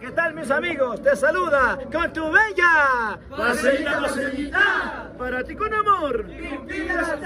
¿qué tal mis amigos? Te saluda con tu bella Paseñita, paseñita. para ti con amor. Pimpina.